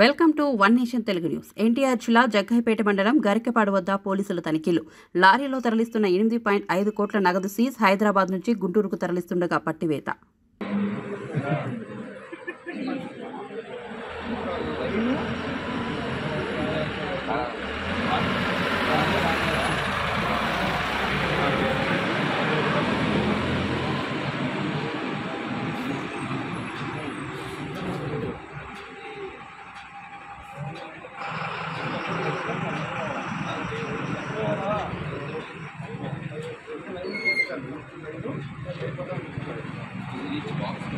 Welcome to one nation Telugu news. NTR జిల్లా జగ్గైపేట మండలం గరికపాడు వద్ద పోలీసుల తనిఖీలు. లారీలో తరలిస్తున్న ఎనిమిది పాయింట్ ఐదు కోట్ల నగదు సీజ్ హైదరాబాద్ నుంచి గుంటూరుకు తరలిస్తుండగా పట్టివేత. ఈ బాక్స్